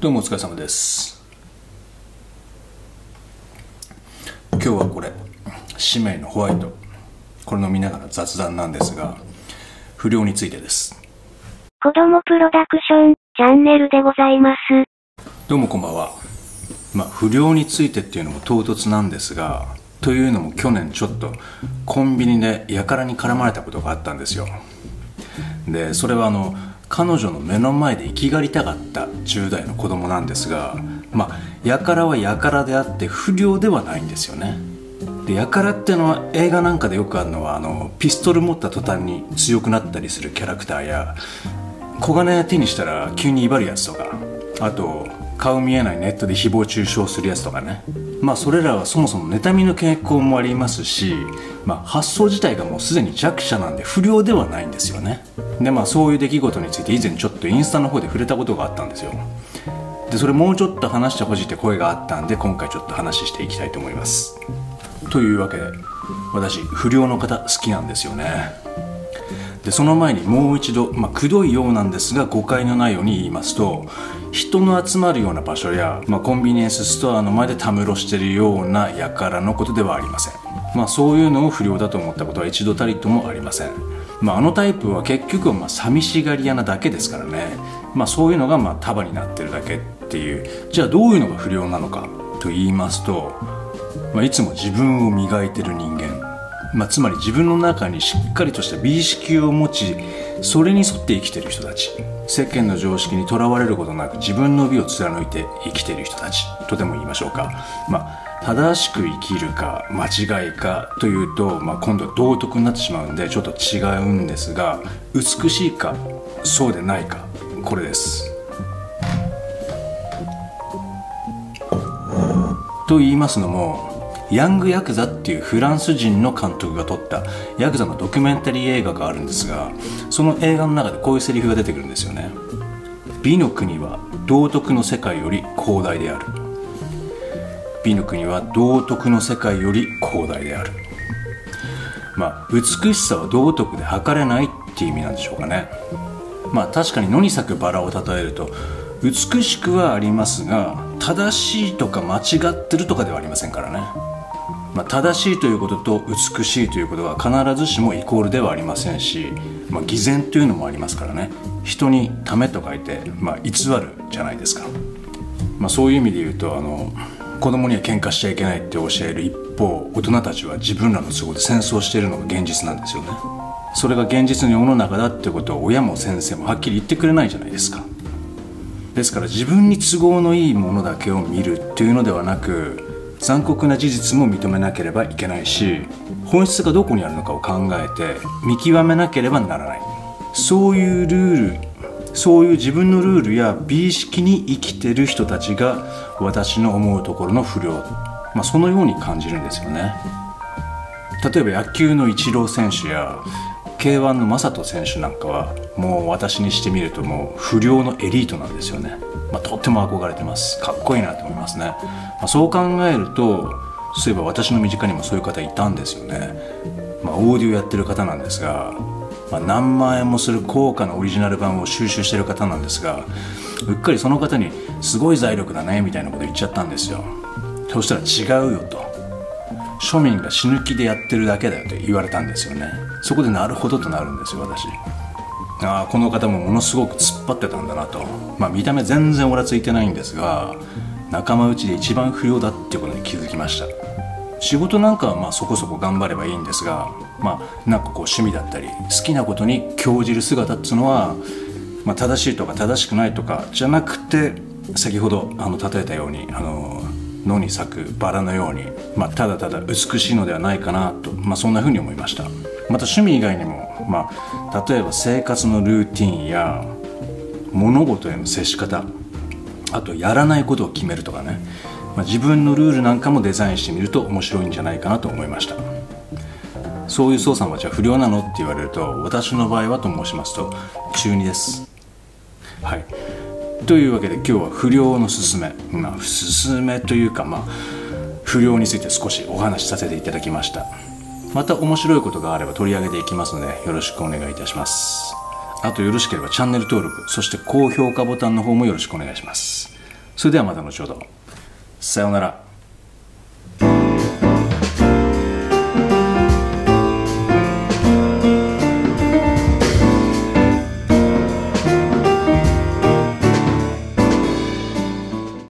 どうもお疲れ様です。今日はこれ使命のホワイト。これ飲みながら雑談なんですが不良についてです。子供プロダクションチャンネルでございます。どうもこんばんは。まあ不良についてっていうのも唐突なんですがというのも去年ちょっとコンビニでやからに絡まれたことがあったんですよ。でそれはあの彼女の目の前で生きがりたかった10代の子供なんですがまあやからはやからであって不良ではないんですよね。でやからってのは映画なんかでよくあるのはあのピストル持った途端に強くなったりするキャラクターや小金手にしたら急に威張るやつとかあと顔見えないネットで誹謗中傷するやつとかね。まあそれらはそもそも妬みの傾向もありますし、まあ、発想自体がもうすでに弱者なんで不良ではないんですよね。でまあそういう出来事について以前ちょっとインスタの方で触れたことがあったんですよ。でそれもうちょっと話してほしいって声があったんで今回ちょっと話していきたいと思います。というわけで私不良の方好きなんですよね。でその前にもう一度、まあ、くどいようなんですが誤解のないように言いますと人の集まるような場所や、まあ、コンビニエンスストアの前でたむろしてるような輩のことではありません、まあ、そういうのを不良だと思ったことは一度たりともありません、まあ、あのタイプは結局はまあ寂しがり屋なだけですからね、まあ、そういうのがまあ束になってるだけっていう。じゃあどういうのが不良なのかと言いますと、まあ、いつも自分を磨いてる人間。まあ、つまり自分の中にしっかりとした美意識を持ちそれに沿って生きている人たち。世間の常識にとらわれることなく自分の美を貫いて生きている人たち。とでも言いましょうか、まあ、正しく生きるか間違いかというと、まあ、今度は道徳になってしまうんでちょっと違うんですが美しいかそうでないかこれです。と言いますのもヤングヤクザっていうフランス人の監督が撮ったヤクザのドキュメンタリー映画があるんですがその映画の中でこういうセリフが出てくるんですよね。美の国は道徳の世界より広大である。美の国は道徳の世界より広大である。まあ美しさは道徳で測れないっていう意味なんでしょうかね。まあ確かに野に咲くバラを例えると美しくはありますが正しいとか間違ってるとかではありませんからね。まあ、正しいということと美しいということは必ずしもイコールではありませんし、まあ、偽善というのもありますからね。人にためと書いて、まあ、偽るじゃないですか、まあ、そういう意味で言うとあの子供には喧嘩しちゃいけないって教える一方大人たちは自分らの都合で戦争しているのが現実なんですよね。それが現実の世の中だってことを親も先生もはっきり言ってくれないじゃないですか。ですから自分に都合のいいものだけを見るっていうのではなく残酷な事実も認めなければいけないし本質がどこにあるのかを考えて見極めなければならない。そういうルールそういう自分のルールや美意識に生きてる人たちが私の思うところの不良、まあ、そのように感じるんですよね。例えば野球のイチロー選手や k 1の正人選手なんかはもう私にしてみるともう不良のエリートなんですよね。まあ、とっても憧れてます。かっこいいなと思いますね、まあ、そう考えるとそういえば私の身近にもそういう方いたんですよね、まあ、オーディオやってる方なんですが、まあ、何万円もする高価なオリジナル版を収集してる方なんですがうっかりその方に「すごい財力だね」みたいなこと言っちゃったんですよ。そしたら違うよと。庶民が死ぬ気でやってるだけだよと言われたんですよね。そこでなるほどとなるんですよ私。あこの方もものすごく突っ張ってたんだなと、まあ、見た目全然オラついてないんですが仲間内で一番不要だっていうことに気づきました。仕事なんかはまあそこそこ頑張ればいいんですが、まあ、なんかこう趣味だったり好きなことに興じる姿っていうのは、まあ、正しいとか正しくないとかじゃなくて先ほどあの例えたようにあの野に咲くバラのように、まあ、ただただ美しいのではないかなと、まあ、そんなふうに思いました。また趣味以外にも、まあ、例えば生活のルーティンや物事への接し方あとやらないことを決めるとかね、まあ、自分のルールなんかもデザインしてみると面白いんじゃないかなと思いました。そういう操作はじゃあ不良なのって言われると私の場合はと申しますと中2です。はい。というわけで今日は不良のすすめ。まあすすめというかまあ不良について少しお話しさせていただきました。また面白いことがあれば取り上げていきますのでよろしくお願いいたします。あとよろしければチャンネル登録そして高評価ボタンの方もよろしくお願いします。それではまた後ほど。さようなら。